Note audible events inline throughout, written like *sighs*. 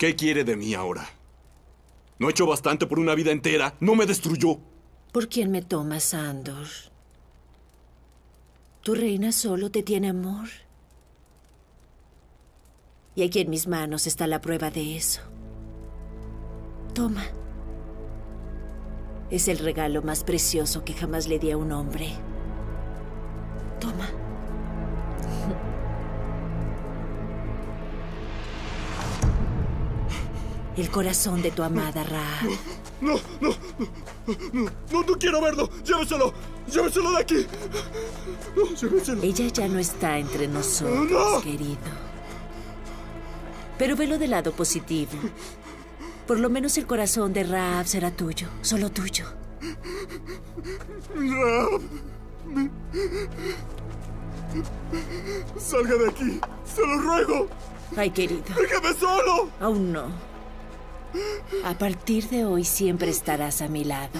¿Qué quiere de mí ahora? No he hecho bastante por una vida entera. No me destruyó. ¿Por quién me tomas, Andor? Tu reina solo te tiene amor. Y aquí en mis manos está la prueba de eso. Toma. Es el regalo más precioso que jamás le di a un hombre. Toma. El corazón de tu amada Ra. No, no, no, no, no, no quiero verlo. Lléveselo, lléveselo de aquí. No, lléveselo. Ella ya no está entre nosotros, No. querido. Pero velo del lado positivo. Por lo menos el corazón de Raab será tuyo, solo tuyo. Rab. Salga de aquí. Se lo ruego. Ay, querido, Déjeme solo. aún no. A partir de hoy siempre estarás a mi lado.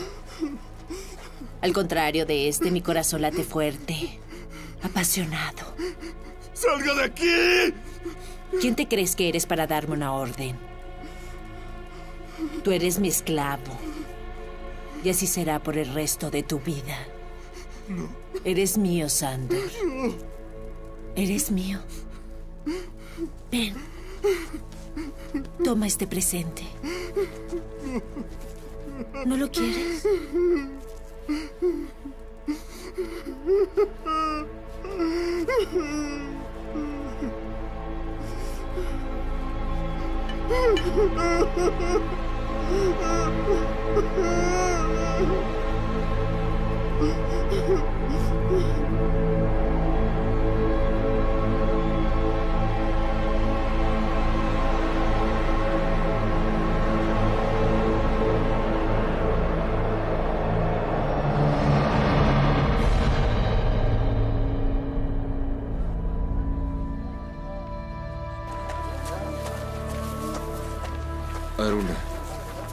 Al contrario de este, mi corazón late fuerte, apasionado. Salga de aquí. ¿Quién te crees que eres para darme una orden? Tú eres mi esclavo. Y así será por el resto de tu vida. Eres mío, Sandor. Eres mío. Ven. Toma este presente. ¿No lo quieres? *laughs*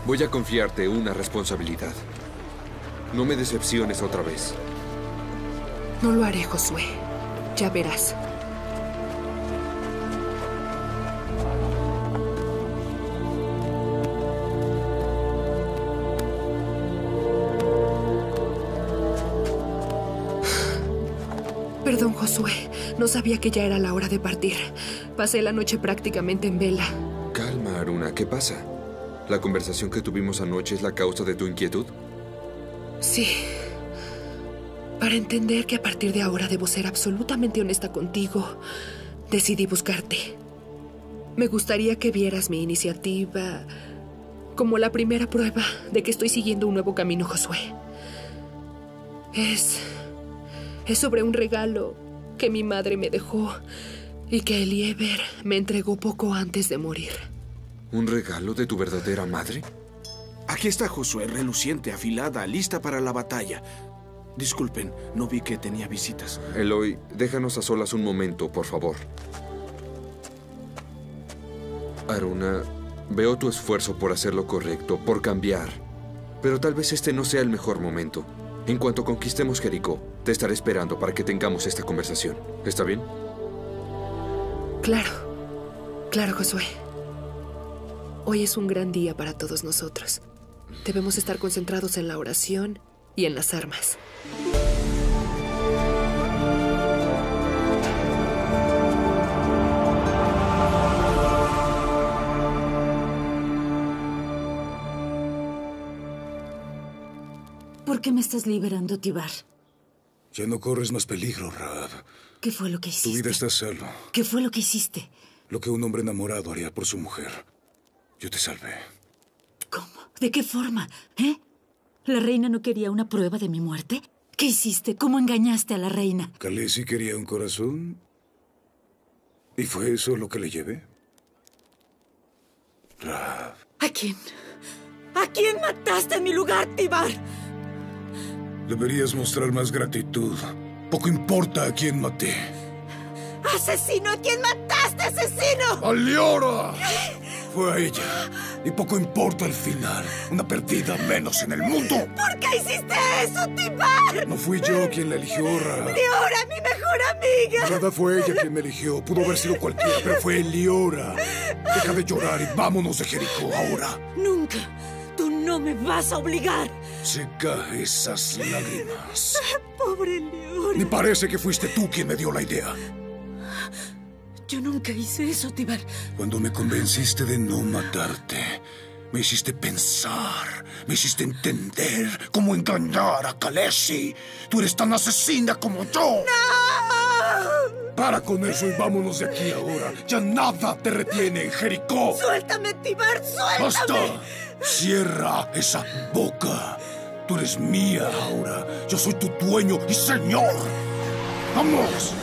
voy a confiarte una responsabilidad. No me decepciones otra vez. No lo haré, Josué. Ya verás. *sighs* Perdón, Josué. No sabía que ya era la hora de partir. Pasé la noche prácticamente en vela. Calma, Aruna, ¿qué pasa? ¿La conversación que tuvimos anoche es la causa de tu inquietud? Sí. Para entender que a partir de ahora debo ser absolutamente honesta contigo, decidí buscarte. Me gustaría que vieras mi iniciativa como la primera prueba de que estoy siguiendo un nuevo camino, Josué. Es. es sobre un regalo que mi madre me dejó y que Eliever me entregó poco antes de morir. ¿Un regalo de tu verdadera madre? Aquí está Josué, reluciente, afilada, lista para la batalla. Disculpen, no vi que tenía visitas. Eloy, déjanos a solas un momento, por favor. Aruna, veo tu esfuerzo por hacer lo correcto, por cambiar. Pero tal vez este no sea el mejor momento. En cuanto conquistemos Jericó, te estaré esperando para que tengamos esta conversación. ¿Está bien? Claro, claro, Josué. Hoy es un gran día para todos nosotros. Debemos estar concentrados en la oración y en las armas. ¿Por qué me estás liberando, Tibar? Ya no corres más peligro, Raab. ¿Qué fue lo que Tu hiciste? vida está a salvo. ¿Qué fue lo que hiciste? Lo que un hombre enamorado haría por su mujer. Yo te salvé. ¿Cómo? ¿De qué forma? ¿Eh? ¿La reina no quería una prueba de mi muerte? ¿Qué hiciste? ¿Cómo engañaste a la reina? Khaleesi quería un corazón. ¿Y fue eso lo que le llevé? ¿A quién? ¿A quién mataste en mi lugar, Tibar? Deberías mostrar más gratitud. Poco importa a quién maté. ¡Asesino! ¿A quién mataste, asesino? ¡Aliora! *laughs* Fue a ella. Y poco importa el final. Una perdida menos en el mundo. ¿Por qué hiciste eso, Tibar? No fui yo quien la eligió, Ra. Liora, mi mejor amiga. La verdad fue ella quien me eligió. Pudo haber sido cualquiera, pero fue Liora. Deja de llorar y vámonos de Jericó ahora. Nunca. Tú no me vas a obligar. Seca esas lágrimas. *laughs* Pobre Liora. Ni parece que fuiste tú quien me dio la idea. Yo nunca hice eso, Tibar. Cuando me convenciste de no matarte, me hiciste pensar, me hiciste entender cómo engañar a Kalesi. Tú eres tan asesina como yo. ¡No! Para con eso y vámonos de aquí ahora. Ya nada te retiene en Jericó. ¡Suéltame, Tibar! ¡Suéltame! ¡Basta! Cierra esa boca. Tú eres mía ahora. Yo soy tu dueño y señor. ¡Vamos!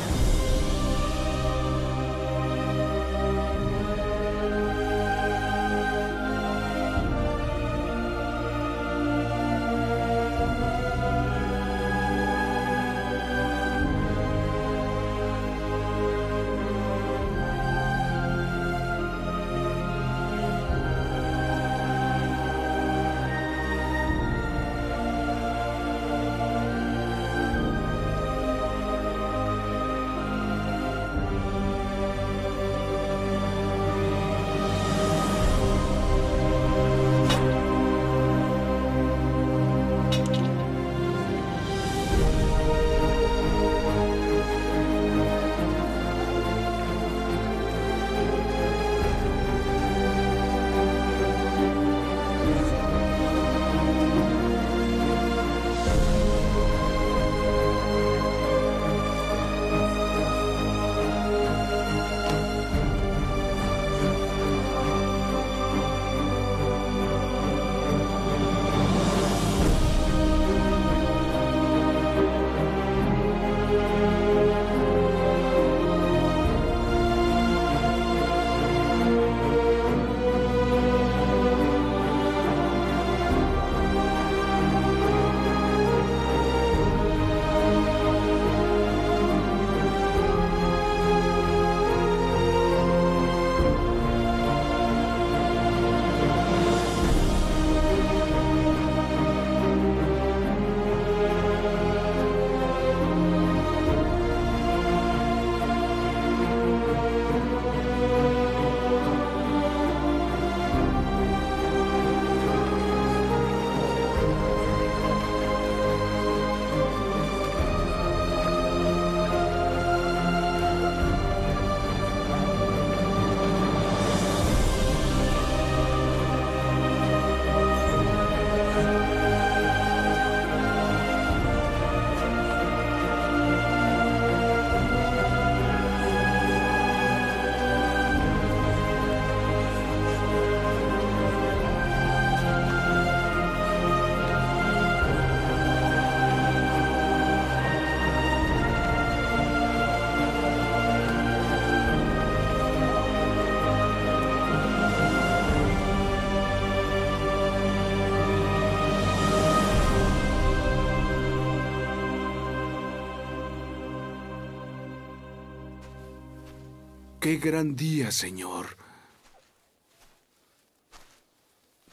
Qué gran día, Señor.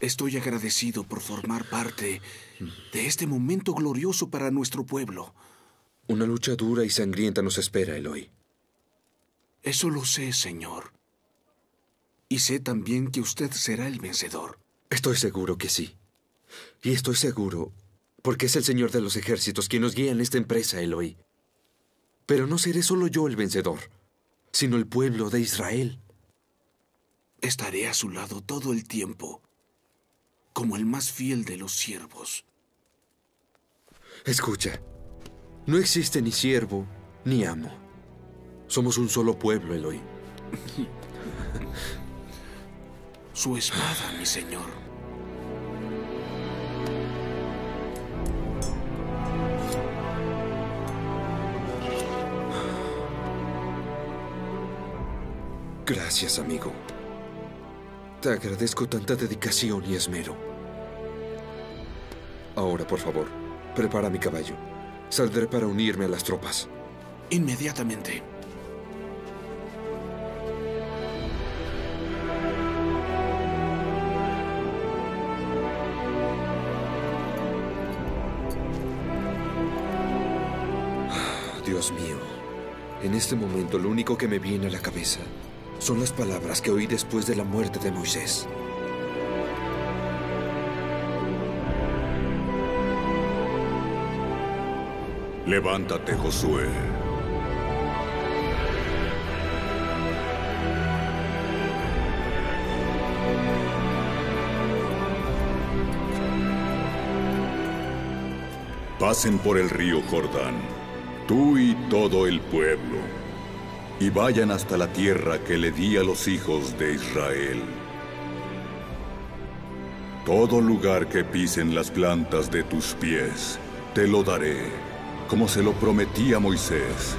Estoy agradecido por formar parte de este momento glorioso para nuestro pueblo. Una lucha dura y sangrienta nos espera, Eloy. Eso lo sé, Señor. Y sé también que usted será el vencedor. Estoy seguro que sí. Y estoy seguro porque es el Señor de los ejércitos quien nos guía en esta empresa, Eloy. Pero no seré solo yo el vencedor sino el pueblo de Israel. Estaré a su lado todo el tiempo, como el más fiel de los siervos. Escucha, no existe ni siervo ni amo. Somos un solo pueblo, Eloy. Su espada, mi señor. Gracias, amigo. Te agradezco tanta dedicación y esmero. Ahora, por favor, prepara mi caballo. Saldré para unirme a las tropas. Inmediatamente. Ah, Dios mío, en este momento lo único que me viene a la cabeza son las palabras que oí después de la muerte de Moisés. Levántate, Josué. Pasen por el río Jordán, tú y todo el pueblo, y vayan hasta la tierra que le di a los hijos de Israel. Todo lugar que pisen las plantas de tus pies, te lo daré, como se lo prometí a Moisés.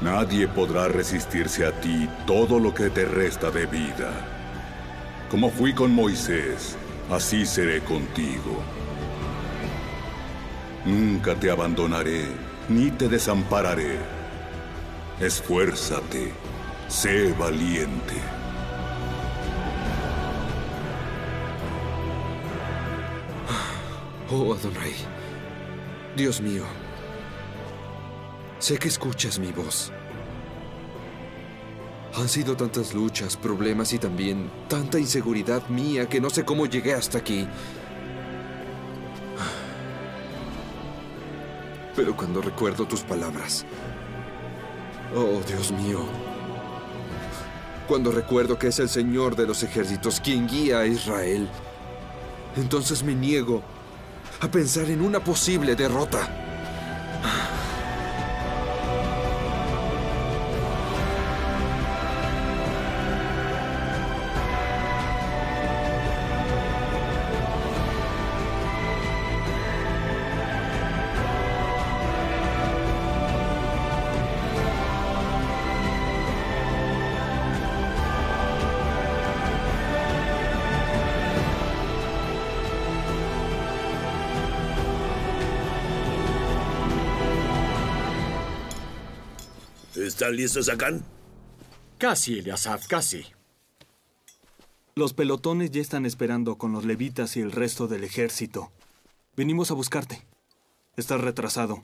Nadie podrá resistirse a ti todo lo que te resta de vida. Como fui con Moisés, así seré contigo. Nunca te abandonaré, ni te desampararé. Esfuérzate, sé valiente. *sighs* Oh, Adonai. Dios mío. Sé que escuchas mi voz. Han sido tantas luchas, problemas y también tanta inseguridad mía que no sé cómo llegué hasta aquí. *sighs* Pero cuando recuerdo tus palabras, oh Dios mío, cuando recuerdo que es el Señor de los ejércitos quien guía a Israel, entonces me niego a pensar en una posible derrota. ¿Están listos, Acán? Casi, Eliasaf, casi. Los pelotones ya están esperando con los levitas y el resto del ejército. Venimos a buscarte. Estás retrasado.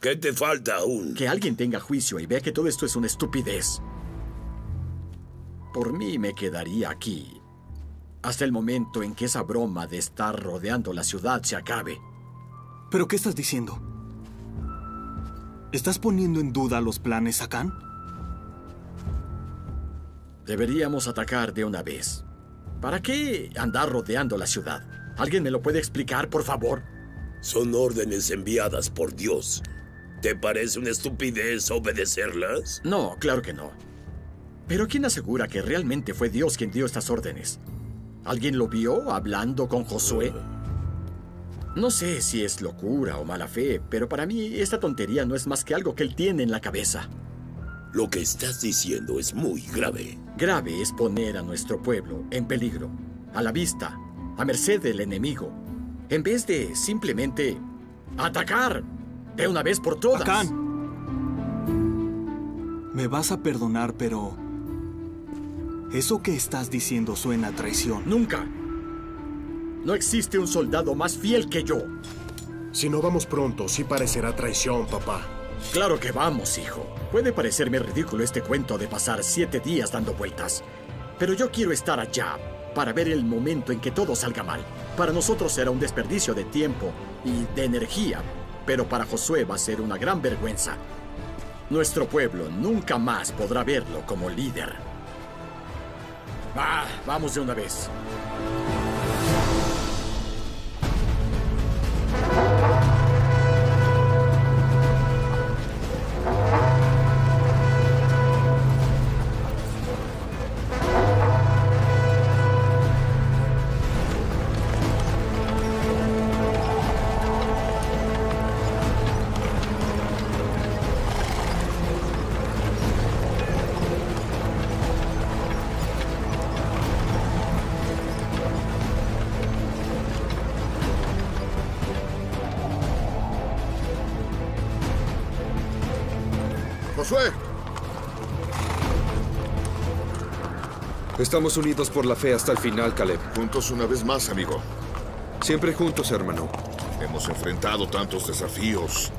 ¿Qué te falta aún? Que alguien tenga juicio y vea que todo esto es una estupidez. Por mí me quedaría aquí. Hasta el momento en que esa broma de estar rodeando la ciudad se acabe. ¿Pero qué estás diciendo? ¿Estás poniendo en duda los planes, Akan? Deberíamos atacar de una vez. ¿Para qué andar rodeando la ciudad? ¿Alguien me lo puede explicar, por favor? Son órdenes enviadas por Dios. ¿Te parece una estupidez obedecerlas? No, claro que no. Pero ¿quién asegura que realmente fue Dios quien dio estas órdenes? ¿Alguien lo vio hablando con Josué? No sé si es locura o mala fe, pero para mí esta tontería no es más que algo que él tiene en la cabeza. Lo que estás diciendo es muy grave. Grave es poner a nuestro pueblo en peligro, a la vista, a merced del enemigo, en vez de simplemente atacar de una vez por todas. Acán. Me vas a perdonar, pero... Eso que estás diciendo suena a traición. Nunca. No existe un soldado más fiel que yo. Si no vamos pronto, sí parecerá traición, papá. Claro que vamos, hijo. Puede parecerme ridículo este cuento de pasar siete días dando vueltas. Pero yo quiero estar allá para ver el momento en que todo salga mal. Para nosotros será un desperdicio de tiempo y de energía, pero para Josué va a ser una gran vergüenza. Nuestro pueblo nunca más podrá verlo como líder. Va, vamos de una vez. Estamos unidos por la fe hasta el final, Caleb. Juntos una vez más, amigo. Siempre juntos, hermano. Hemos enfrentado tantos desafíos,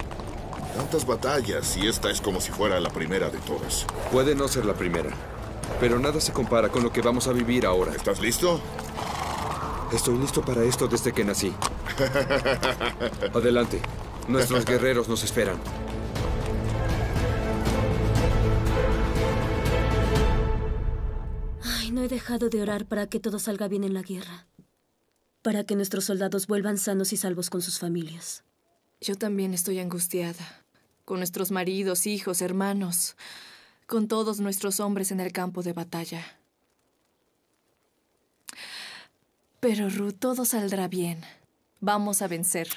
tantas batallas, y esta es como si fuera la primera de todas. Puede no ser la primera, pero nada se compara con lo que vamos a vivir ahora. ¿Estás listo? Estoy listo para esto desde que nací. *laughs* Adelante. Nuestros guerreros nos esperan. He dejado de orar para que todo salga bien en la guerra. Para que nuestros soldados vuelvan sanos y salvos con sus familias. Yo también estoy angustiada. Con nuestros maridos, hijos, hermanos. Con todos nuestros hombres en el campo de batalla. Pero Ruth, todo saldrá bien. Vamos a vencer.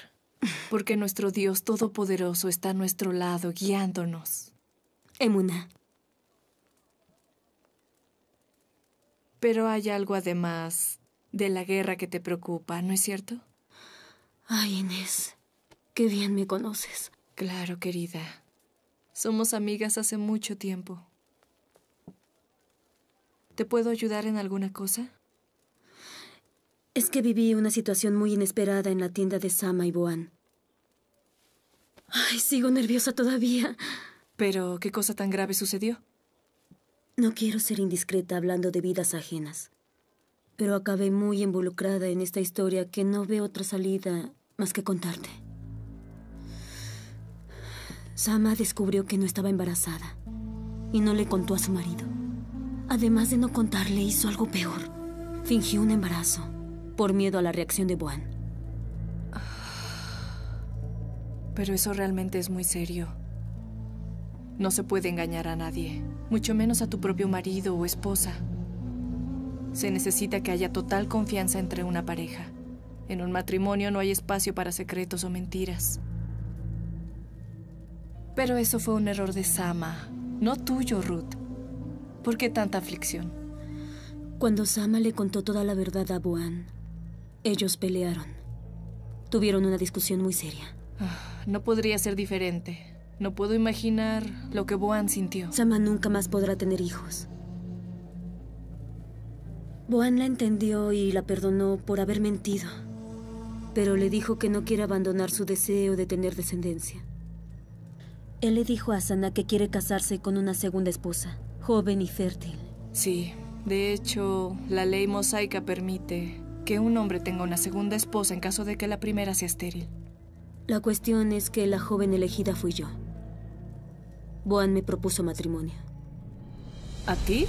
Porque nuestro Dios Todopoderoso está a nuestro lado, guiándonos. Emuna. Pero hay algo además de la guerra que te preocupa, ¿no es cierto? Ay, Inés. Qué bien me conoces. Claro, querida. Somos amigas hace mucho tiempo. ¿Te puedo ayudar en alguna cosa? Es que viví una situación muy inesperada en la tienda de Sama y Boan. Ay, sigo nerviosa todavía. Pero, ¿qué cosa tan grave sucedió? No quiero ser indiscreta hablando de vidas ajenas. Pero acabé muy involucrada en esta historia que no veo otra salida más que contarte. Sama descubrió que no estaba embarazada y no le contó a su marido. Además de no contarle, hizo algo peor. Fingió un embarazo por miedo a la reacción de Boan. Pero eso realmente es muy serio. No se puede engañar a nadie, mucho menos a tu propio marido o esposa. Se necesita que haya total confianza entre una pareja. En un matrimonio no hay espacio para secretos o mentiras. Pero eso fue un error de Sama, no tuyo, Ruth. ¿Por qué tanta aflicción? Cuando Sama le contó toda la verdad a Boan, ellos pelearon. Tuvieron una discusión muy seria. Ah, no podría ser diferente. No puedo imaginar lo que Boan sintió. Sama nunca más podrá tener hijos. Boan la entendió y la perdonó por haber mentido. Pero le dijo que no quiere abandonar su deseo de tener descendencia. Él le dijo a Sana que quiere casarse con una segunda esposa, joven y fértil. Sí, de hecho, la ley mosaica permite que un hombre tenga una segunda esposa en caso de que la primera sea estéril. La cuestión es que la joven elegida fui yo. Boan me propuso matrimonio. ¿A ti?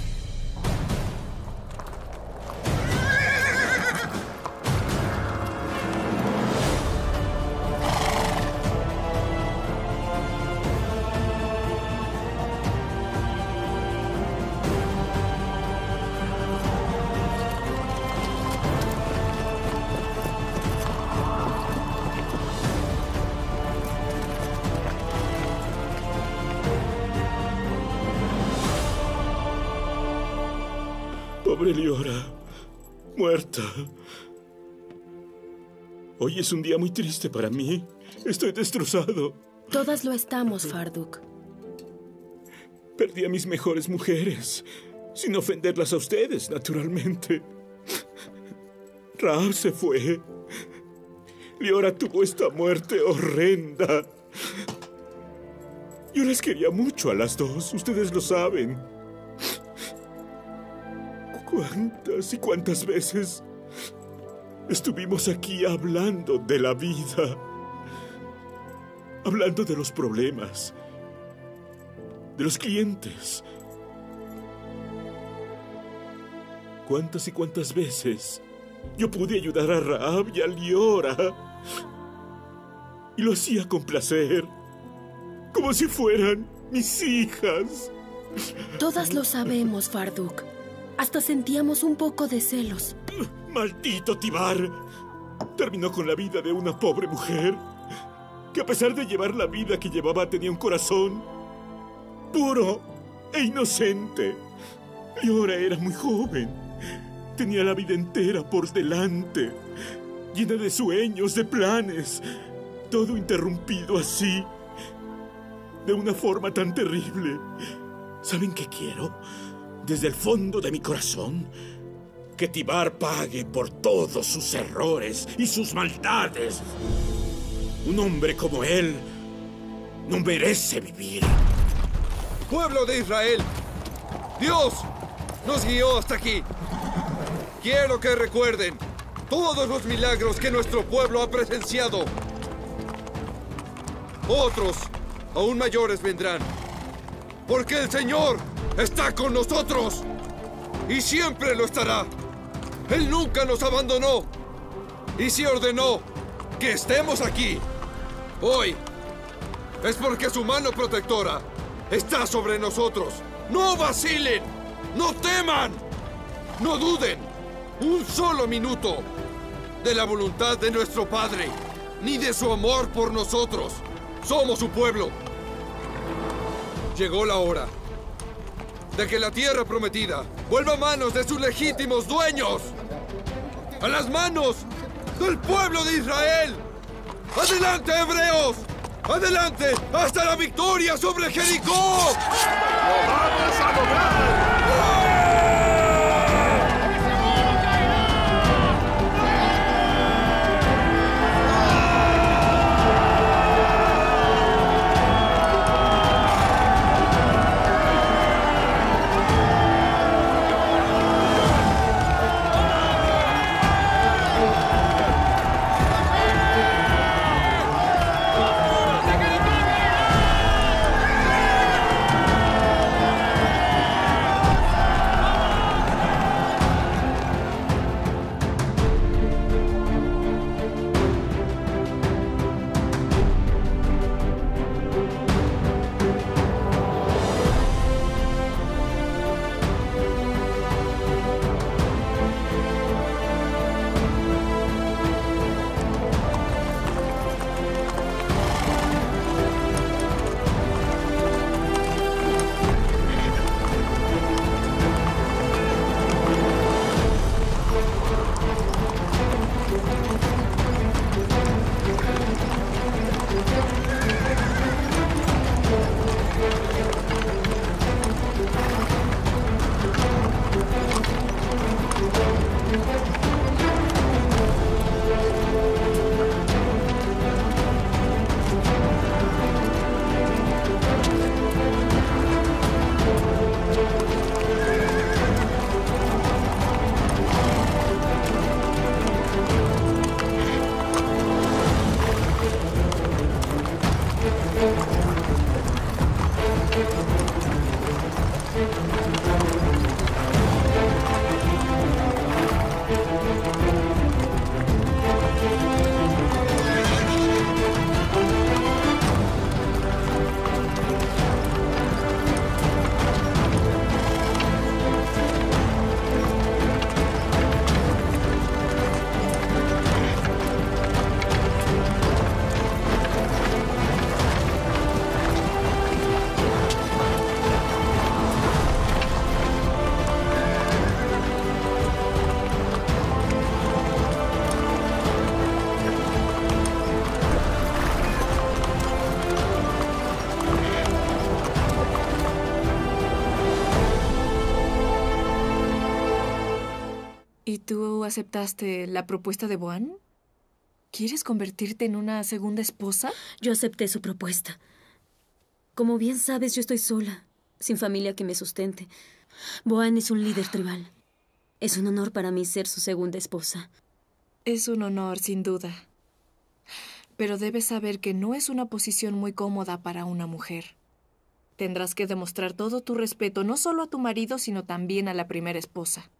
Hoy es un día muy triste para mí. Estoy destrozado. Todas lo estamos, Farduk. Perdí a mis mejores mujeres. Sin ofenderlas a ustedes, naturalmente. Raab se fue. Liora tuvo esta muerte horrenda. Yo las quería mucho a las dos, ustedes lo saben. ¿Cuántas y cuántas veces estuvimos aquí hablando de la vida? Hablando de los problemas, de los clientes. ¿Cuántas y cuántas veces yo pude ayudar a Raab y a Liora? Y lo hacía con placer, como si fueran mis hijas. Todas lo sabemos, Farduk. Hasta sentíamos un poco de celos. ¡Maldito Tibar! Terminó con la vida de una pobre mujer que a pesar de llevar la vida que llevaba tenía un corazón puro e inocente. Liora era muy joven. Tenía la vida entera por delante, llena de sueños, de planes. Todo interrumpido así, de una forma tan terrible. ¿Saben qué quiero? Desde el fondo de mi corazón, que Tibar pague por todos sus errores y sus maldades. Un hombre como él no merece vivir. Pueblo de Israel, Dios nos guió hasta aquí. Quiero que recuerden todos los milagros que nuestro pueblo ha presenciado. Otros, aún mayores, vendrán. Porque el Señor está con nosotros. Y siempre lo estará. Él nunca nos abandonó. Y si ordenó que estemos aquí, hoy, es porque su mano protectora está sobre nosotros. No vacilen. No teman. No duden un solo minuto de la voluntad de nuestro Padre, ni de su amor por nosotros. Somos su pueblo. Llegó la hora de que la tierra prometida vuelva a manos de sus legítimos dueños. A las manos del pueblo de Israel. ¡Adelante, hebreos! ¡Adelante! ¡Hasta la victoria sobre Jericó! ¡Lo vamos a lograr! Tú aceptaste la propuesta de Boan? ¿Quieres convertirte en una segunda esposa? Yo acepté su propuesta. Como bien sabes, yo estoy sola, sin familia que me sustente. Boan es un líder tribal. Es un honor para mí ser su segunda esposa. Es un honor, sin duda. Pero debes saber que no es una posición muy cómoda para una mujer. Tendrás que demostrar todo tu respeto no solo a tu marido, sino también a la primera esposa.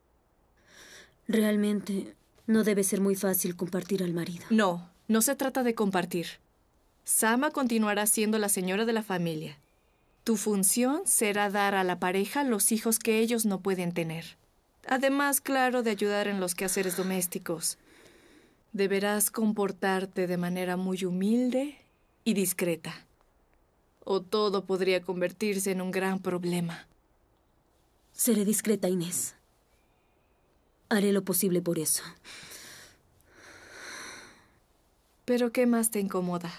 Realmente no debe ser muy fácil compartir al marido. No, no se trata de compartir. Sama continuará siendo la señora de la familia. Tu función será dar a la pareja los hijos que ellos no pueden tener. Además, claro, de ayudar en los quehaceres domésticos. Deberás comportarte de manera muy humilde y discreta. O todo podría convertirse en un gran problema. Seré discreta, Inés. Haré lo posible por eso. ¿Pero qué más te incomoda?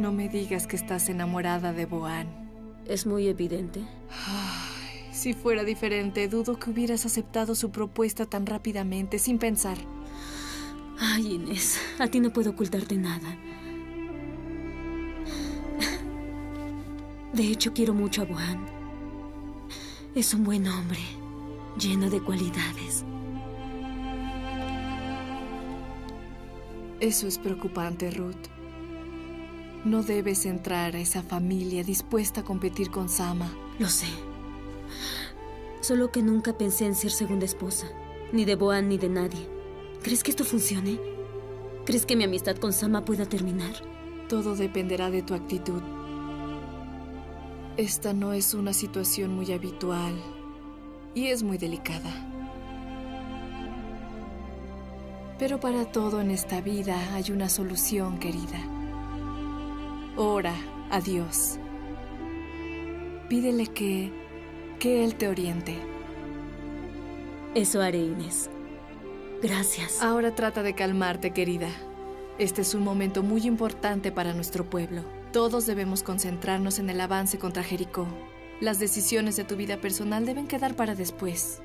No me digas que estás enamorada de Boan. Es muy evidente. Ay, si fuera diferente, dudo que hubieras aceptado su propuesta tan rápidamente, sin pensar. Ay, Inés, a ti no puedo ocultarte nada. De hecho, quiero mucho a Bohan. Es un buen hombre, lleno de cualidades. Eso es preocupante, Ruth. No debes entrar a esa familia dispuesta a competir con Sama. Lo sé. Solo que nunca pensé en ser segunda esposa. Ni de Boan ni de nadie. ¿Crees que esto funcione? ¿Crees que mi amistad con Sama pueda terminar? Todo dependerá de tu actitud. Esta no es una situación muy habitual y es muy delicada. Pero para todo en esta vida hay una solución, querida. Ora a Dios. Pídele que, que Él te oriente. Eso haré, Inés. Gracias. Ahora trata de calmarte, querida. Este es un momento muy importante para nuestro pueblo. Todos debemos concentrarnos en el avance contra Jericó. Las decisiones de tu vida personal deben quedar para después.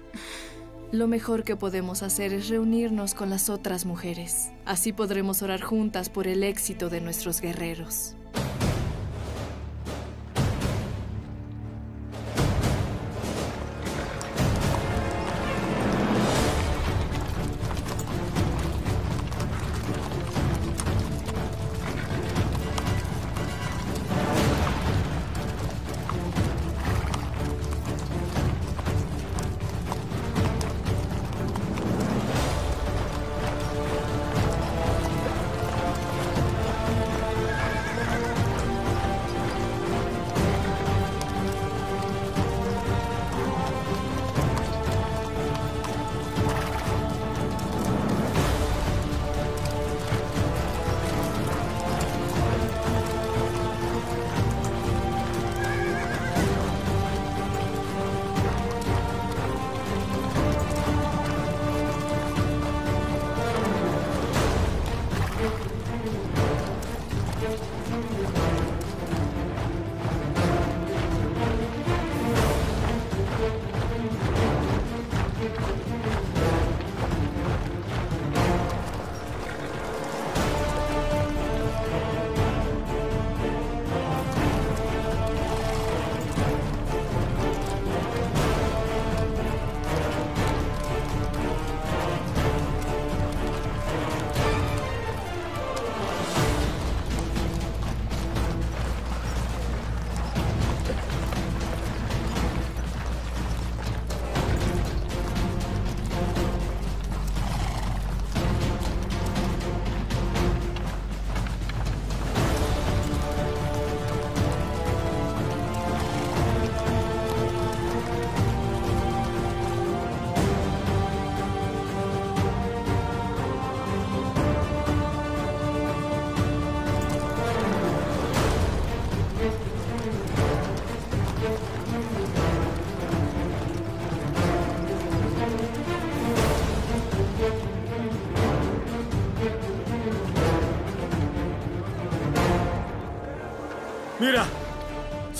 Lo mejor que podemos hacer es reunirnos con las otras mujeres. Así podremos orar juntas por el éxito de nuestros guerreros.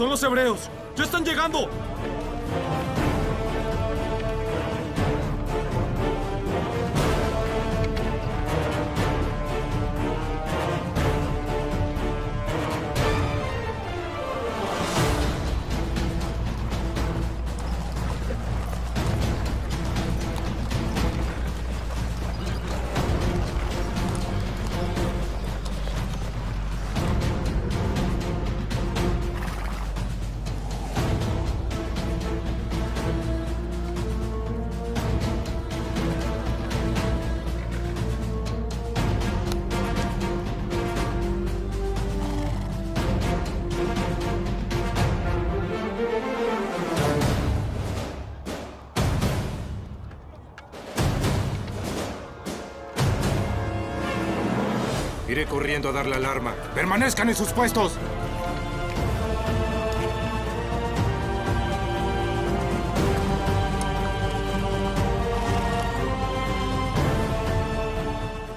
Son los hebreos. ¡Ya están llegando! Corriendo a dar la alarma. ¡Permanezcan en sus puestos!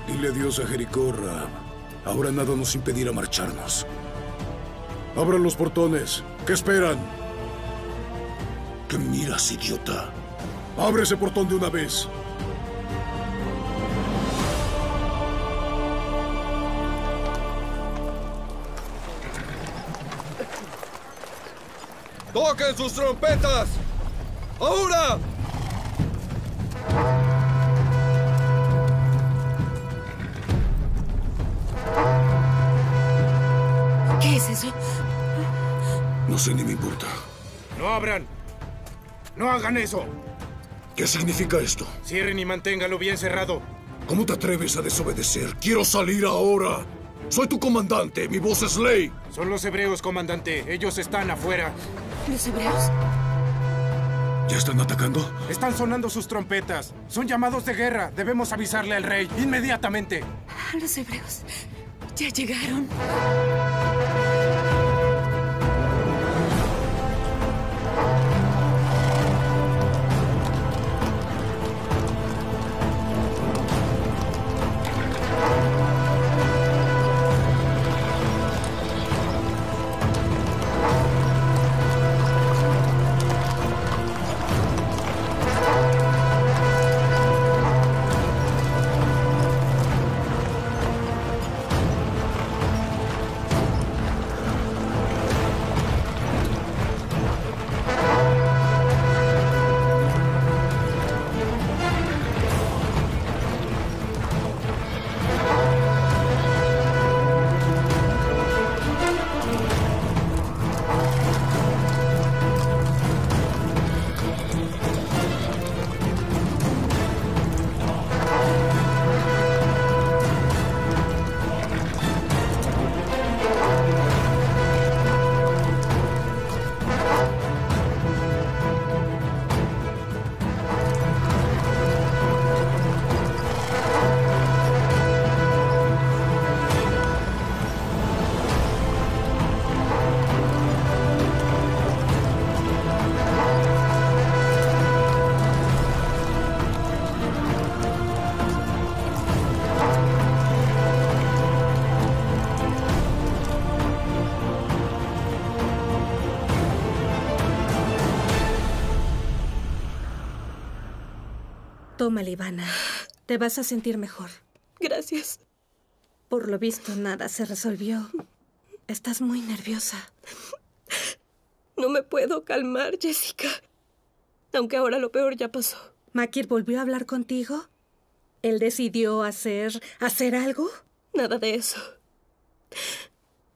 Dile adiós a Jericó, Ram. Ahora nada nos impedirá marcharnos. Abran los portones. ¿Qué esperan? ¿Qué miras, idiota? ¡Abre ese portón de una vez! ¡Toquen sus trompetas! ¡Ahora! ¿Qué es eso? No sé ni me importa. ¡No abran! ¡No hagan eso! ¿Qué significa esto? Cierren y manténgalo bien cerrado. ¿Cómo te atreves a desobedecer? Quiero salir ahora. Soy tu comandante. Mi voz es ley. Son los hebreos, comandante. Ellos están afuera. ¿Los hebreos? ¿Ya están atacando? Están sonando sus trompetas. Son llamados de guerra. Debemos avisarle al rey inmediatamente. Los hebreos ya llegaron. Toma, Ivana. Te vas a sentir mejor. Gracias. Por lo visto, nada se resolvió. Estás muy nerviosa. No me puedo calmar, Jessica. Aunque ahora lo peor ya pasó. ¿Makir volvió a hablar contigo? ¿Él decidió hacer... hacer algo? Nada de eso.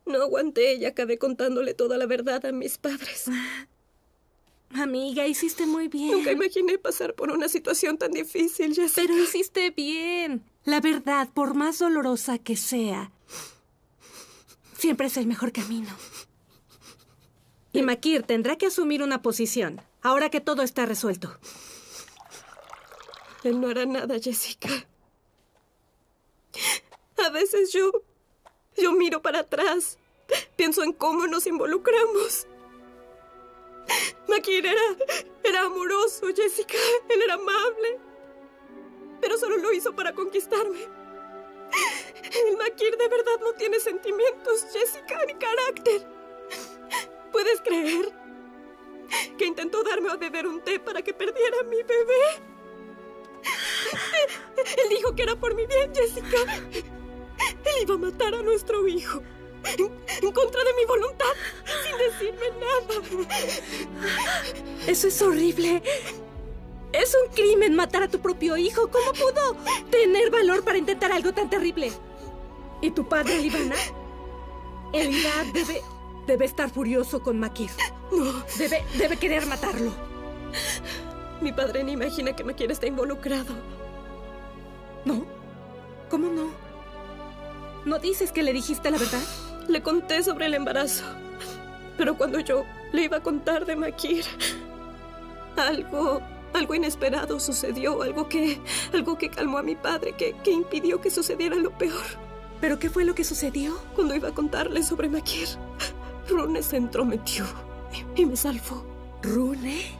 No aguanté y acabé contándole toda la verdad a mis padres. *laughs* Amiga, hiciste muy bien. Nunca imaginé pasar por una situación tan difícil, Jessica. Pero hiciste bien. La verdad, por más dolorosa que sea, siempre es el mejor camino. Y Makir tendrá que asumir una posición, ahora que todo está resuelto. Él no hará nada, Jessica. A veces yo... Yo miro para atrás. Pienso en cómo nos involucramos. Makir era... era amoroso, Jessica. Él era amable. Pero solo lo hizo para conquistarme. El Makir de verdad no tiene sentimientos, Jessica, ni carácter. ¿Puedes creer que intentó darme a beber un té para que perdiera a mi bebé? Él dijo que era por mi bien, Jessica. Él iba a matar a nuestro hijo. En contra de mi voluntad, sin decirme nada. Eso es horrible. Es un crimen matar a tu propio hijo. ¿Cómo pudo tener valor para intentar algo tan terrible? ¿Y tu padre, Ivana? Elida debe, debe estar furioso con Makir. No. Debe, debe querer matarlo. Mi padre ni imagina que Makir está involucrado. ¿No? ¿Cómo no? ¿No dices que le dijiste la verdad? Le conté sobre el embarazo. Pero cuando yo le iba a contar de Makir, algo, algo inesperado sucedió, algo que, algo que calmó a mi padre, que, que impidió que sucediera lo peor. ¿Pero qué fue lo que sucedió? Cuando iba a contarle sobre Makir, Rune se entrometió y, y me salvó. ¿Rune?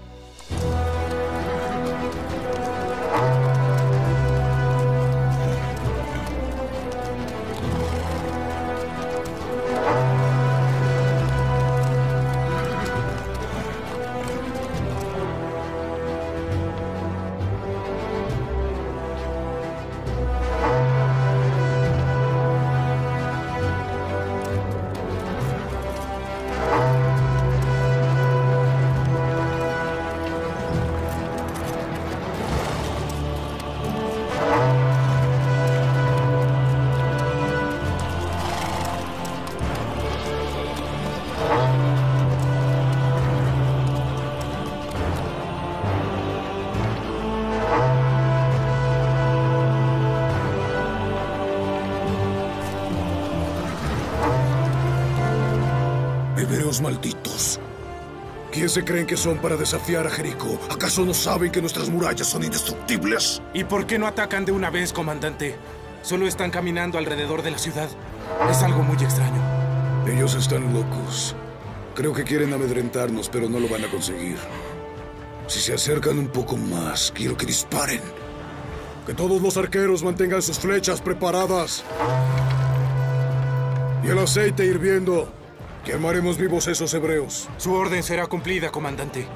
Bastardos malditos. ¿Quién se creen que son para desafiar a Jericó? ¿Acaso no saben que nuestras murallas son indestructibles? ¿Y por qué no atacan de una vez, comandante? Solo están caminando alrededor de la ciudad. Es algo muy extraño. Ellos están locos. Creo que quieren amedrentarnos, pero no lo van a conseguir. Si se acercan un poco más, quiero que disparen. Que todos los arqueros mantengan sus flechas preparadas. Y el aceite hirviendo. Quemaremos vivos esos hebreos. Su orden será cumplida, comandante.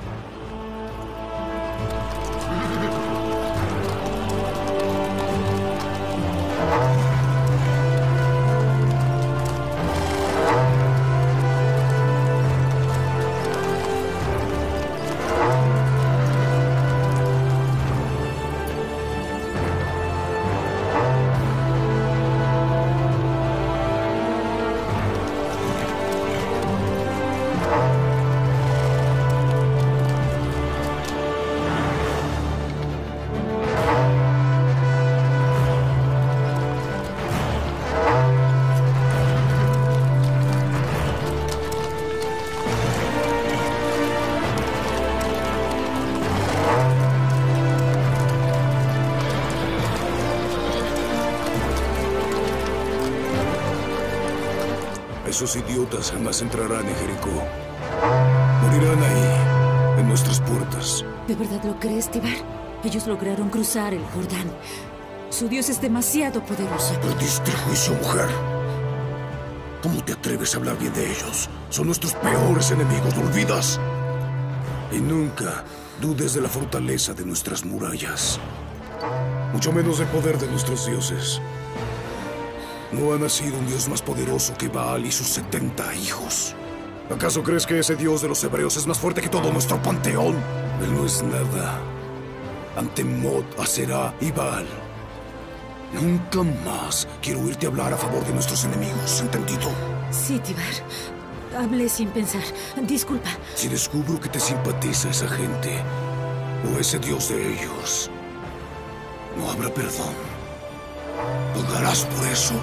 Esos idiotas jamás entrarán en Jericó. Morirán ahí, en nuestras puertas. ¿De verdad lo crees, Tibar? Ellos lograron cruzar el Jordán. Su Dios es demasiado poderoso. Perdiste el juicio, mujer. ¿Cómo te atreves a hablar bien de ellos? Son nuestros peores enemigos, ¿lo olvidas? Y nunca dudes de la fortaleza de nuestras murallas. Mucho menos del poder de nuestros dioses. No ha nacido un dios más poderoso que Baal y sus 70 hijos. ¿Acaso crees que ese dios de los hebreos es más fuerte que todo nuestro panteón? Él no es nada. Ante Mod, Aserá y Baal. Nunca más quiero oírte hablar a favor de nuestros enemigos, ¿entendido? Sí, Tibar. Hablé sin pensar. Disculpa. Si descubro que te simpatiza esa gente o ese dios de ellos, no habrá perdón. ¿Pagarás por eso?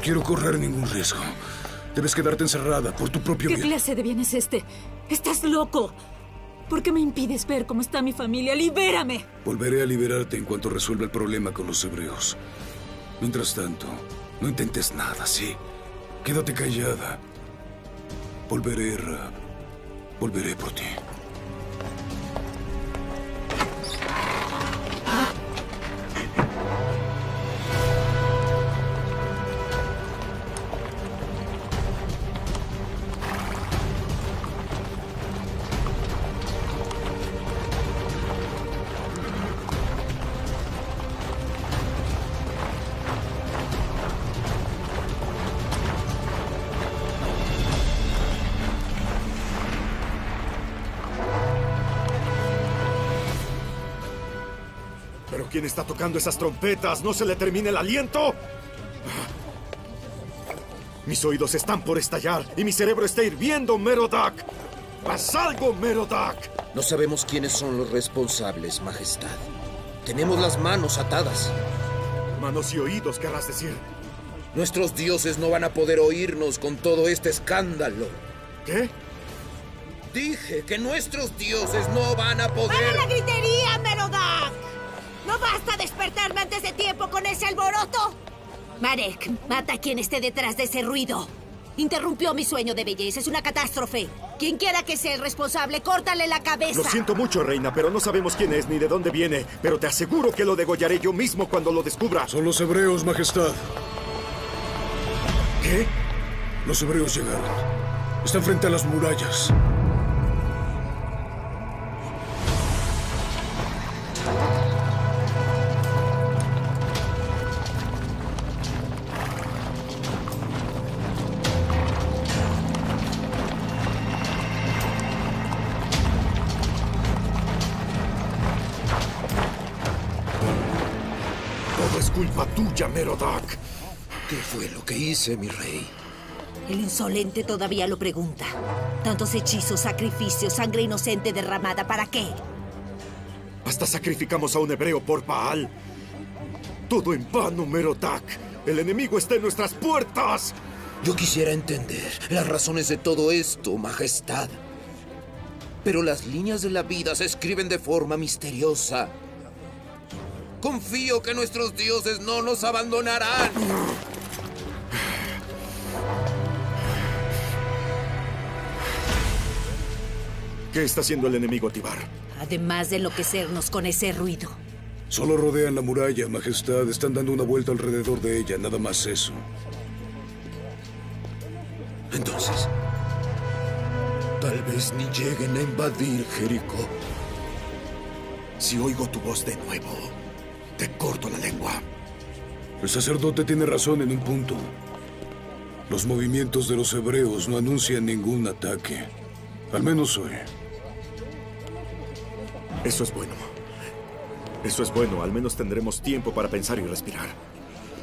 No quiero correr ningún riesgo. Debes quedarte encerrada por tu propio ¿Qué bien. clase de bien es este? ¡Estás loco! ¿Por qué me impides ver cómo está mi familia? ¡Libérame! Volveré a liberarte en cuanto resuelva el problema con los hebreos. Mientras tanto, no intentes nada, ¿sí? Quédate callada. Volveré, Rab. Volveré por ti. Quién está tocando esas trompetas? ¿No se le termina el aliento? Mis oídos están por estallar y mi cerebro está hirviendo, Merodak. ¡Haz algo, Merodak! No sabemos quiénes son los responsables, Majestad. Tenemos las manos atadas. Manos y oídos, querrás decir. Nuestros dioses no van a poder oírnos con todo este escándalo. ¿Qué? Dije que nuestros dioses no van a poder... ¡Para la gritería, tiempo con ese alboroto? Marek, mata a quien esté detrás de ese ruido. Interrumpió mi sueño de belleza. Es una catástrofe. Quien quiera que sea el responsable, córtale la cabeza. Lo siento mucho, reina, pero no sabemos quién es ni de dónde viene. Pero te aseguro que lo degollaré yo mismo cuando lo descubra. Son los hebreos, Majestad. ¿Qué? Los hebreos llegaron. Están frente a las murallas. Culpa tuya, Merodach. ¿Qué fue lo que hice, mi rey? El insolente todavía lo pregunta. Tantos hechizos, sacrificios, sangre inocente derramada, ¿para qué? Hasta sacrificamos a un hebreo por Baal. Todo en vano, Merodach. El enemigo está en nuestras puertas. Yo quisiera entender las razones de todo esto, Majestad. Pero las líneas de la vida se escriben de forma misteriosa. Confío que nuestros dioses no nos abandonarán. ¿Qué está haciendo el enemigo, Tibar? Además de enloquecernos con ese ruido. Solo rodean la muralla, Majestad. Están dando una vuelta alrededor de ella, nada más eso. Entonces, tal vez ni lleguen a invadir Jericó. Si oigo tu voz de nuevo, te corto la lengua. El sacerdote tiene razón en un punto. Los movimientos de los hebreos no anuncian ningún ataque. Al menos hoy. Eso es bueno. Eso es bueno. Al menos tendremos tiempo para pensar y respirar.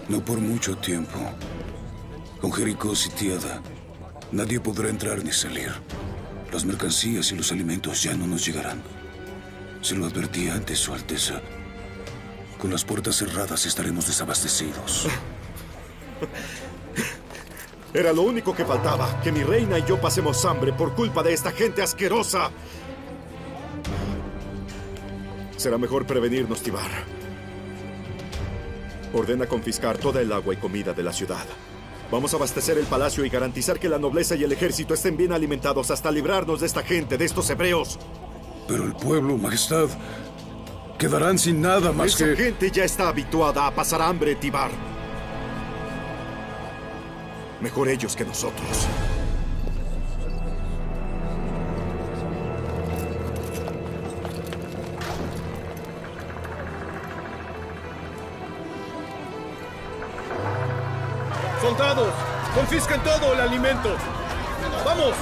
No por mucho tiempo. Con Jericó sitiada, nadie podrá entrar ni salir. Las mercancías y los alimentos ya no nos llegarán. Se lo advertí antes, Su Alteza. Con las puertas cerradas estaremos desabastecidos. *laughs* Era lo único que faltaba, que mi reina y yo pasemos hambre por culpa de esta gente asquerosa. Será mejor prevenirnos, Tibar. Ordena confiscar toda el agua y comida de la ciudad. Vamos a abastecer el palacio y garantizar que la nobleza y el ejército estén bien alimentados hasta librarnos de esta gente, de estos hebreos. Pero el pueblo, Majestad, quedarán sin nada más Esa que... gente ya está habituada a pasar hambre, Tibar. Mejor ellos que nosotros. ¡Soldados! ¡Confisquen todo el alimento! ¡Vamos,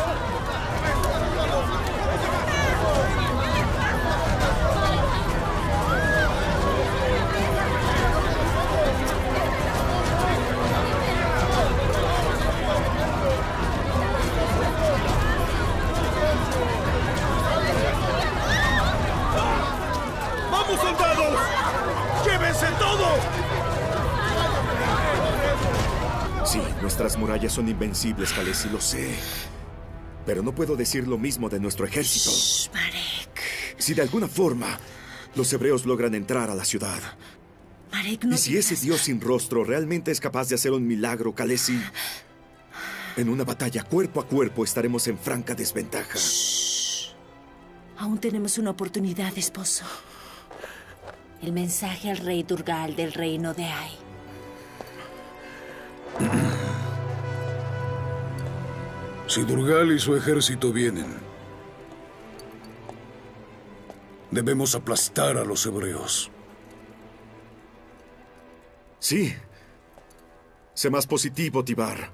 son invencibles, Khaleesi, lo sé. Pero no puedo decir lo mismo de nuestro ejército. Marek. Si de alguna forma los hebreos logran entrar a la ciudad. Marek, no y si ese dios sin rostro realmente es capaz de hacer un milagro, Khaleesi, en una batalla cuerpo a cuerpo estaremos en franca desventaja. Aún tenemos una oportunidad, esposo. El mensaje al rey Durgal del reino de Ai. *clears throat* Si Durgal y su ejército vienen, debemos aplastar a los hebreos. Sí. Sé más positivo, Tibar.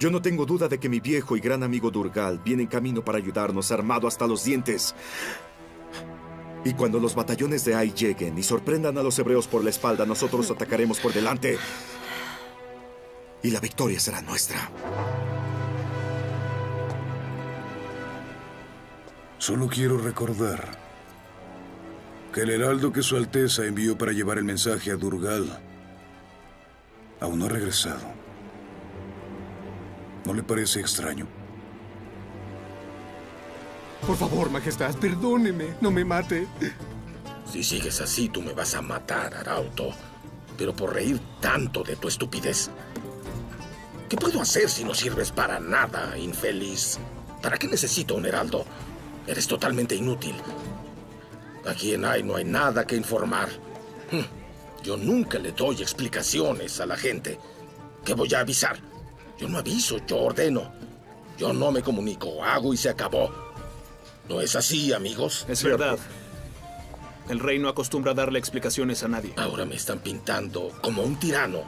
Yo no tengo duda de que mi viejo y gran amigo Durgal viene en camino para ayudarnos, armado hasta los dientes. Y cuando los batallones de Ai lleguen y sorprendan a los hebreos por la espalda, nosotros atacaremos por delante. Y la victoria será nuestra. Solo quiero recordar que el heraldo que Su Alteza envió para llevar el mensaje a Durgal aún no ha regresado. ¿No le parece extraño? Por favor, Majestad, perdóneme. No me mate. Si sigues así, tú me vas a matar, Arauto. Pero por reír tanto de tu estupidez. ¿Qué puedo hacer si no sirves para nada, infeliz? ¿Para qué necesito un heraldo? Eres totalmente inútil. Aquí en Ai no hay nada que informar. Hm, Yo nunca le doy explicaciones a la gente. ¿Qué voy a avisar? Yo no aviso, yo ordeno. Yo no me comunico, hago y se acabó. ¿No es así, amigos? Es verdad. El rey no acostumbra a darle explicaciones a nadie. Ahora me están pintando como un tirano.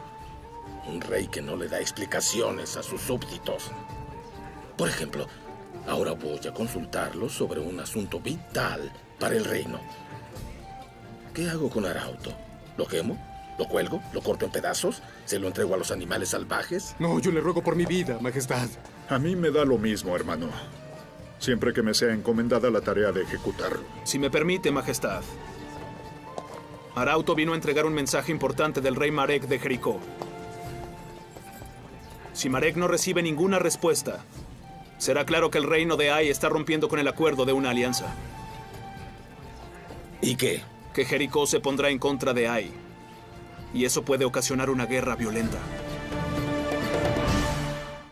Un rey que no le da explicaciones a sus súbditos. Por ejemplo, ahora voy a consultarlos sobre un asunto vital para el reino. ¿Qué hago con Arauto? ¿Lo quemo? ¿Lo cuelgo? ¿Lo corto en pedazos? ¿Se lo entrego a los animales salvajes? No, yo le ruego por mi vida, Majestad. A mí me da lo mismo, hermano. Siempre que me sea encomendada la tarea de ejecutarlo. Si me permite, Majestad. Arauto vino a entregar un mensaje importante del rey Marek de Jericó. Si Marek no recibe ninguna respuesta, será claro que el reino de Ai está rompiendo con el acuerdo de una alianza. ¿Y qué? Que Jericó se pondrá en contra de Ai. Y eso puede ocasionar una guerra violenta.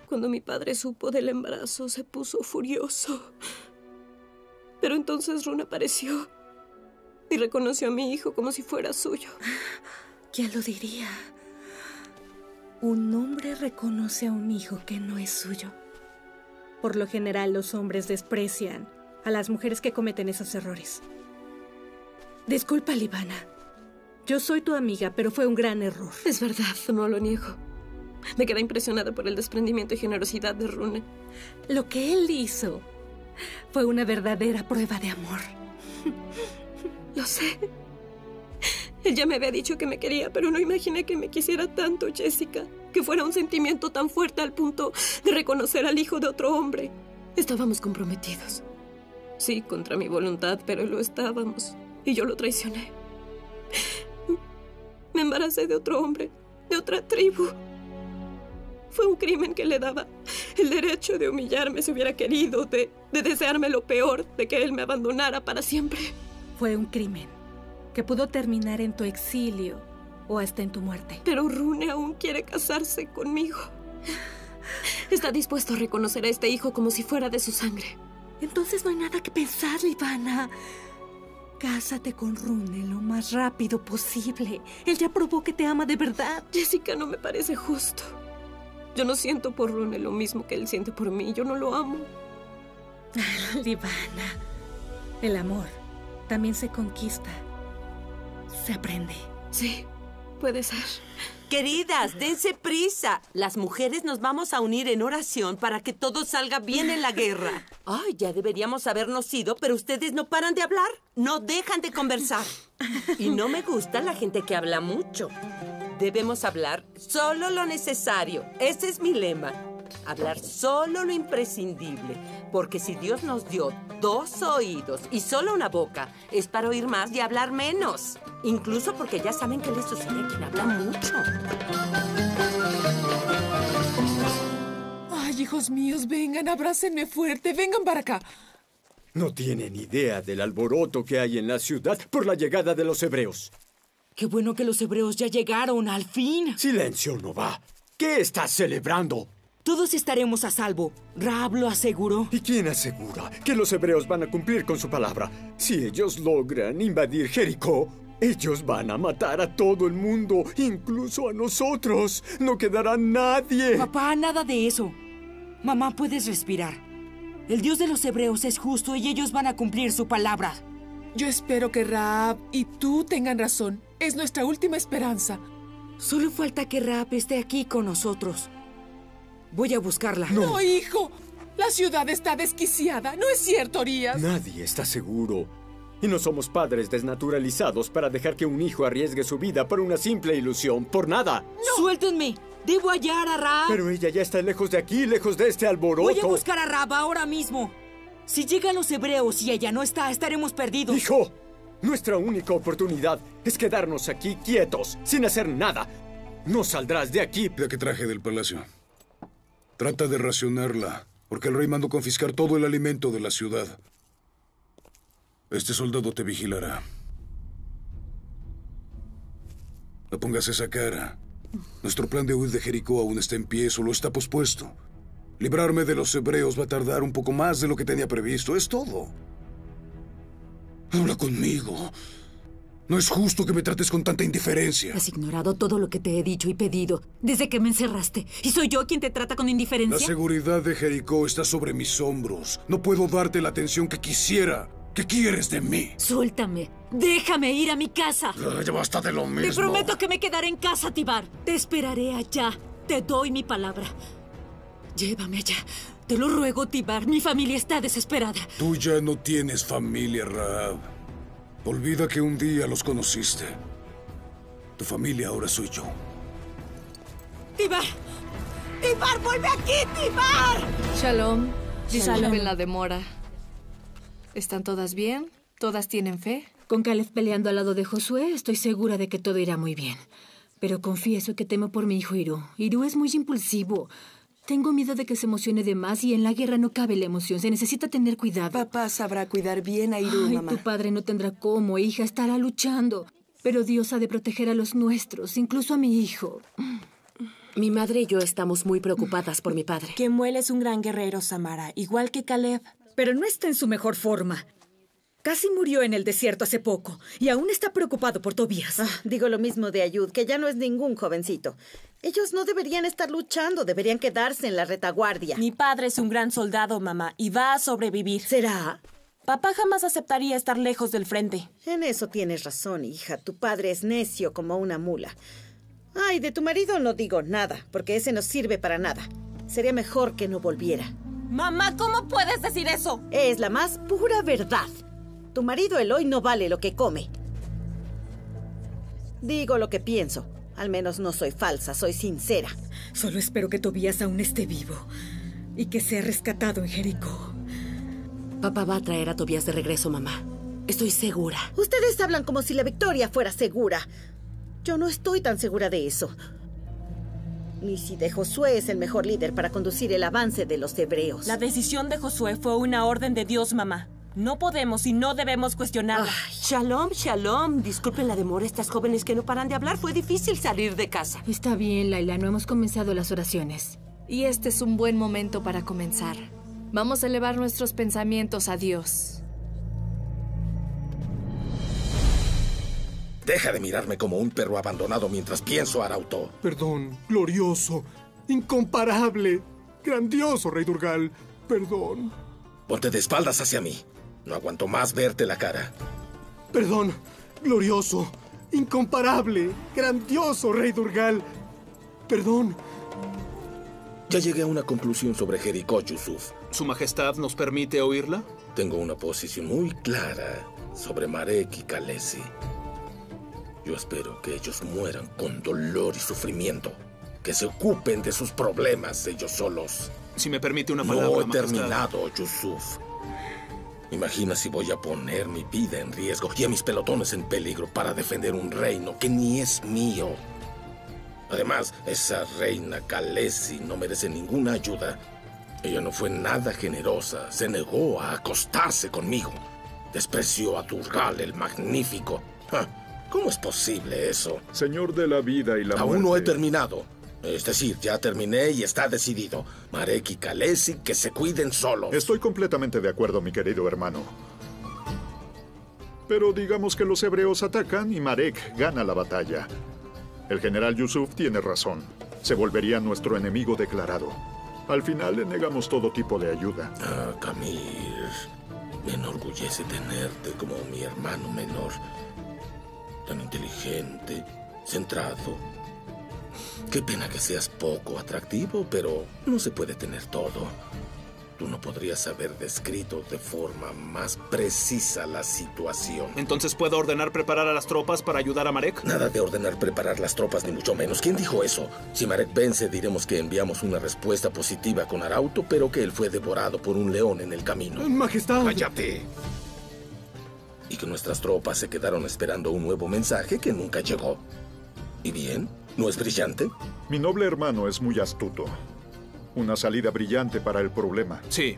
Cuando mi padre supo del embarazo, se puso furioso. Pero entonces Rune apareció y reconoció a mi hijo como si fuera suyo. ¿Quién lo diría? Un hombre reconoce a un hijo que no es suyo. Por lo general, los hombres desprecian a las mujeres que cometen esos errores. Disculpa, Libana. Yo soy tu amiga, pero fue un gran error. Es verdad, no lo niego. Me quedé impresionada por el desprendimiento y generosidad de Rune. Lo que él hizo fue una verdadera prueba de amor. *laughs* Lo sé. Él ya me había dicho que me quería, pero no imaginé que me quisiera tanto, Jessica. Que fuera un sentimiento tan fuerte al punto de reconocer al hijo de otro hombre. Estábamos comprometidos. Sí, contra mi voluntad, pero lo estábamos. Y yo lo traicioné. Me embaracé de otro hombre, de otra tribu. Fue un crimen que le daba el derecho de humillarme si hubiera querido, de, de desearme lo peor, de que él me abandonara para siempre. Fue un crimen que pudo terminar en tu exilio o hasta en tu muerte. Pero Rune aún quiere casarse conmigo. Está dispuesto a reconocer a este hijo como si fuera de su sangre. Entonces no hay nada que pensar, Ivana. Cásate con Rune lo más rápido posible. Él ya probó que te ama de verdad. Jessica, no me parece justo. Yo no siento por Rune lo mismo que él siente por mí. Yo no lo amo. *laughs* Ivana, el amor también se conquista. Se aprende. Sí, puede ser. Queridas, dense prisa. Las mujeres nos vamos a unir en oración para que todo salga bien en la guerra. Ay, ya deberíamos habernos ido, pero ustedes no paran de hablar. No dejan de conversar. Y no me gusta la gente que habla mucho. Debemos hablar solo lo necesario. Ese es mi lema. Hablar solo lo imprescindible. Porque si Dios nos dio dos oídos y solo una boca, es para oír más y hablar menos. Incluso porque ya saben que les sucede a quien habla mucho. Ay, hijos míos, vengan, abrácenme fuerte, vengan para acá. No tienen idea del alboroto que hay en la ciudad por la llegada de los hebreos. Qué bueno que los hebreos ya llegaron, al fin. Silencio, no va. ¿Qué estás celebrando? Todos estaremos a salvo. Raab lo aseguró. ¿Y quién asegura que los hebreos van a cumplir con su palabra? Si ellos logran invadir Jericó, ellos van a matar a todo el mundo, incluso a nosotros. No quedará nadie. Papá, nada de eso. Mamá, puedes respirar. El Dios de los hebreos es justo y ellos van a cumplir su palabra. Yo espero que Raab y tú tengan razón. Es nuestra última esperanza. Solo falta que Raab esté aquí con nosotros. Voy a buscarla. No. hijo. La ciudad está desquiciada. ¿No es cierto, Orías? Nadie está seguro. Y no somos padres desnaturalizados para dejar que un hijo arriesgue su vida por una simple ilusión. Por nada. ¡Suéltenme! Debo hallar a Raab. Pero ella ya está lejos de aquí, lejos de este alboroto. Voy a buscar a Raab ahora mismo. Si llegan los hebreos y ella no está, estaremos perdidos. ¡Hijo! Nuestra única oportunidad es quedarnos aquí quietos, sin hacer nada. No saldrás de aquí. ¿De qué traje del palacio? Trata de racionarla, porque el rey mandó confiscar todo el alimento de la ciudad. Este soldado te vigilará. No pongas esa cara. Nuestro plan de huir de Jericó aún está en pie, solo está pospuesto. Librarme de los hebreos va a tardar un poco más de lo que tenía previsto, es todo. Habla conmigo. No es justo que me trates con tanta indiferencia. Has ignorado todo lo que te he dicho y pedido desde que me encerraste. ¿Y soy yo quien te trata con indiferencia? La seguridad de Jericó está sobre mis hombros. No puedo darte la atención que quisiera. ¿Qué quieres de mí? Suéltame. Déjame ir a mi casa. Ya basta de lo mismo. Te prometo que me quedaré en casa, Tibar. Te esperaré allá. Te doy mi palabra. Llévame allá. Te lo ruego, Tibar. Mi familia está desesperada. Tú ya no tienes familia, Raab. Olvida que un día los conociste. Tu familia ahora soy yo. ¡Tibar! ¡Tibar, vuelve aquí, Tibar! Shalom. Disculpen la demora. ¿Están todas bien? ¿Todas tienen fe? Con Caleb peleando al lado de Josué, estoy segura de que todo irá muy bien. Pero confieso que temo por mi hijo Iru. Iru es muy impulsivo. Tengo miedo de que se emocione de más y en la guerra no cabe la emoción. Se necesita tener cuidado. Papá sabrá cuidar bien a Iru, Ay, mamá. tu padre no tendrá cómo, hija, estará luchando. Pero Dios ha de proteger a los nuestros, incluso a mi hijo. Mi madre y yo estamos muy preocupadas por mi padre. Kemuel es un gran guerrero, Samara, igual que Caleb. Pero no está en su mejor forma. Casi murió en el desierto hace poco y aún está preocupado por Tobías. Ah, digo lo mismo de Ayud, que ya no es ningún jovencito. Ellos no deberían estar luchando, deberían quedarse en la retaguardia. Mi padre es un gran soldado, mamá, y va a sobrevivir. ¿Será? Papá jamás aceptaría estar lejos del frente. En eso tienes razón, hija. Tu padre es necio como una mula. Ay, de tu marido no digo nada, porque ese no sirve para nada. Sería mejor que no volviera. Mamá, ¿cómo puedes decir eso? Es la más pura verdad. Tu marido Eloy no vale lo que come. Digo lo que pienso. Al menos no soy falsa, soy sincera. Solo espero que Tobías aún esté vivo y que sea rescatado en Jericó. Papá va a traer a Tobías de regreso, mamá. Estoy segura. Ustedes hablan como si la victoria fuera segura. Yo no estoy tan segura de eso. Ni si de Josué es el mejor líder para conducir el avance de los hebreos. La decisión de Josué fue una orden de Dios, mamá. No podemos y no debemos cuestionarla. Shalom, shalom. Disculpen la demora, estas jóvenes que no paran de hablar. Fue difícil salir de casa. Está bien, Laila, no hemos comenzado las oraciones. Y este es un buen momento para comenzar. Vamos a elevar nuestros pensamientos a Dios. Deja de mirarme como un perro abandonado mientras pienso, Arauto. Perdón, glorioso, incomparable, grandioso, Rey Durgal. Perdón. Ponte de espaldas hacia mí. No aguanto más verte la cara. Perdón, glorioso, incomparable, grandioso, Rey Durgal. Perdón. Ya llegué a una conclusión sobre Jericó, Yusuf. ¿Su Majestad nos permite oírla? Tengo una posición muy clara sobre Marek y Kalesi. Yo espero que ellos mueran con dolor y sufrimiento. Que se ocupen de sus problemas ellos solos. Si me permite una palabra, No he Majestad. terminado, Yusuf. Imagina si voy a poner mi vida en riesgo y a mis pelotones en peligro para defender un reino que ni es mío. Además, esa reina Kalesi no merece ninguna ayuda. Ella no fue nada generosa. Se negó a acostarse conmigo. Despreció a Turgal el Magnífico. Ja, ¿Cómo es posible eso? Señor de la vida y la Aún no he terminado. Es decir, ya terminé y está decidido. Marek y Kalesi que se cuiden solos. Estoy completamente de acuerdo, mi querido hermano. Pero digamos que los hebreos atacan y Marek gana la batalla. El general Yusuf tiene razón. Se volvería nuestro enemigo declarado. Al final le negamos todo tipo de ayuda. Ah, Camil. Me enorgullece tenerte como mi hermano menor. Tan inteligente, centrado. Qué pena que seas poco atractivo, pero no se puede tener todo. Tú no podrías haber descrito de forma más precisa la situación. Entonces puedo ordenar preparar a las tropas para ayudar a Marek. Nada de ordenar preparar las tropas, ni mucho menos. ¿Quién dijo eso? Si Marek vence, diremos que enviamos una respuesta positiva con Arauto, pero que él fue devorado por un león en el camino. Majestad. ¡Cállate! Y que nuestras tropas se quedaron esperando un nuevo mensaje que nunca llegó. ¿Y bien? ¿No es brillante? Mi noble hermano es muy astuto. Una salida brillante para el problema. Sí,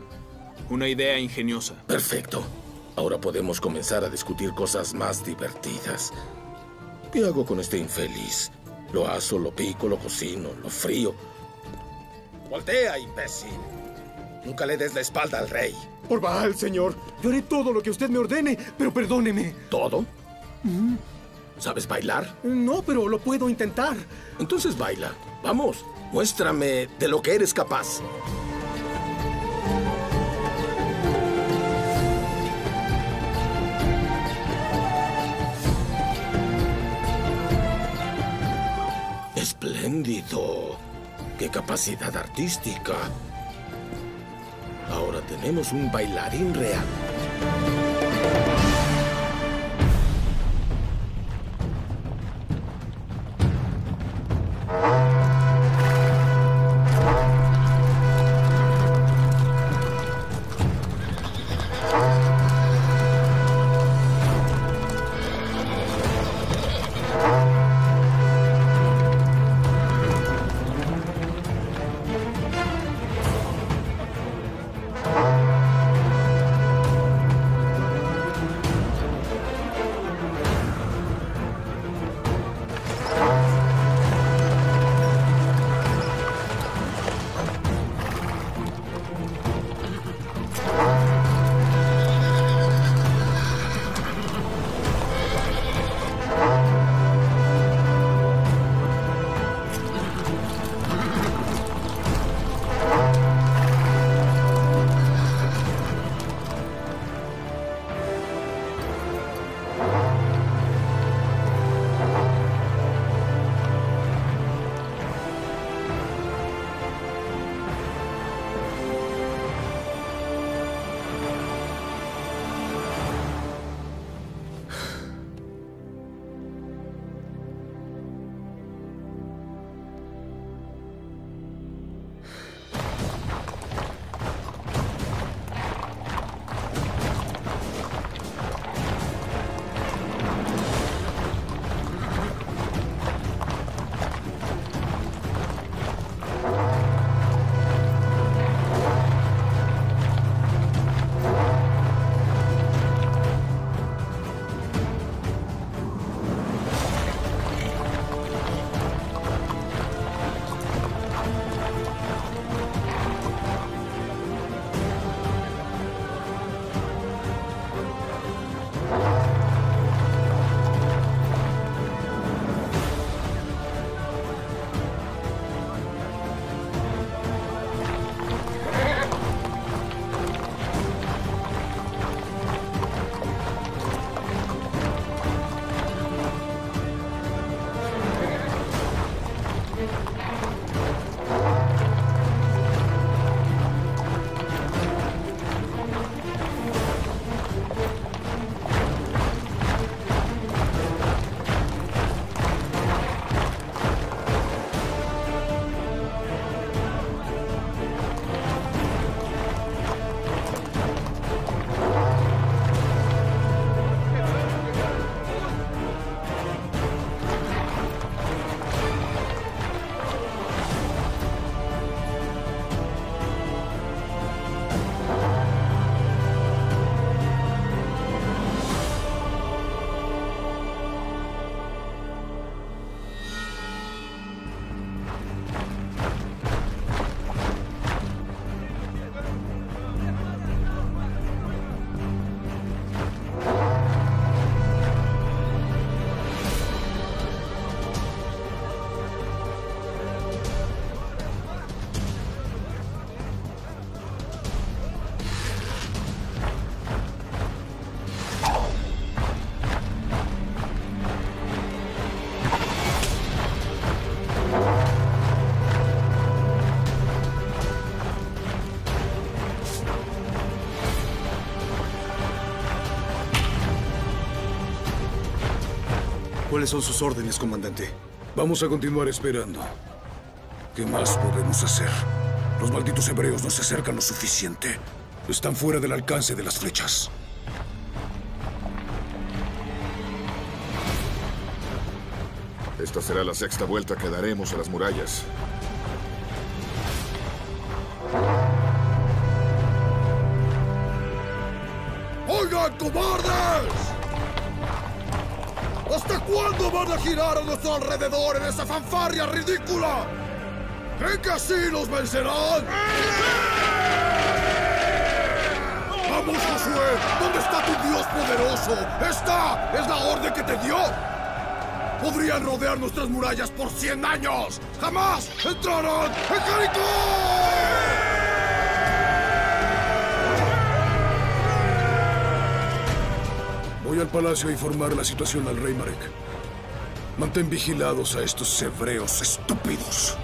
una idea ingeniosa. Perfecto. Ahora podemos comenzar a discutir cosas más divertidas. ¿Qué hago con este infeliz? Lo aso, lo pico, lo cocino, lo frío. Voltea, imbécil. Nunca le des la espalda al rey. Por Baal, señor. Yo haré todo lo que usted me ordene, pero perdóneme. ¿Todo? ¿Sabes bailar? No, pero lo puedo intentar. Entonces baila. Vamos, muéstrame de lo que eres capaz. Espléndido. Qué capacidad artística. Ahora tenemos un bailarín real. ¿Cuáles son sus órdenes, comandante? Vamos a continuar esperando. ¿Qué más podemos hacer? Los malditos hebreos no se acercan lo suficiente. Están fuera del alcance de las flechas. Esta será la sexta vuelta que daremos a las murallas. Van a nuestro alrededor en esa fanfarria ridícula? ¿Creen que así los vencerán? ¡Vamos, Josué! ¿Dónde está tu Dios poderoso? ¡Esta es la orden que te dio! Podrían rodear nuestras murallas por 100 años. ¡Jamás entrarán en Jericó! Voy al palacio a informar la situación al rey Marek. Mantén vigilados a estos hebreos estúpidos.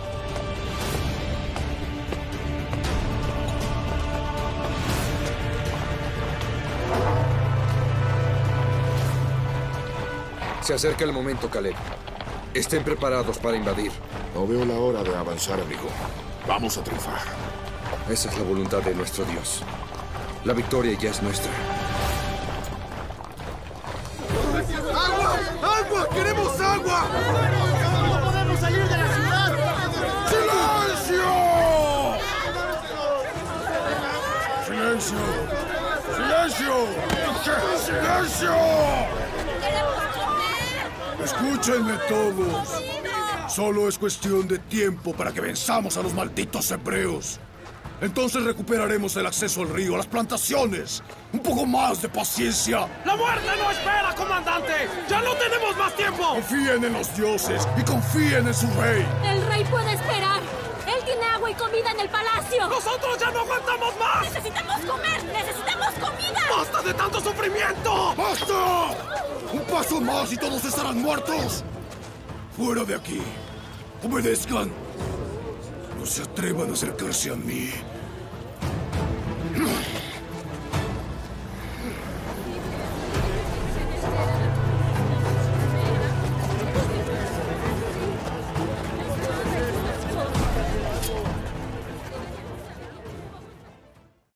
Se acerca el momento, Caleb. Estén preparados para invadir. No veo la hora de avanzar, amigo. Vamos a triunfar. Esa es la voluntad de nuestro Dios. La victoria ya es nuestra. ¡Silencio! Escúchenme todos. Solo es cuestión de tiempo para que venzamos a los malditos hebreos. Entonces recuperaremos el acceso al río, a las plantaciones. Un poco más de paciencia. ¡La muerte no espera, comandante! ¡Ya no tenemos más tiempo! Confíen en los dioses y confíen en su rey. El rey puede esperar. Y comida en el palacio. ¡Nosotros ya no aguantamos más! ¡Necesitamos comer! ¡Necesitamos comida! ¡Basta de tanto sufrimiento! ¡Basta! Un paso más y todos estarán muertos. Fuera de aquí. Obedezcan. No se atrevan a acercarse a mí.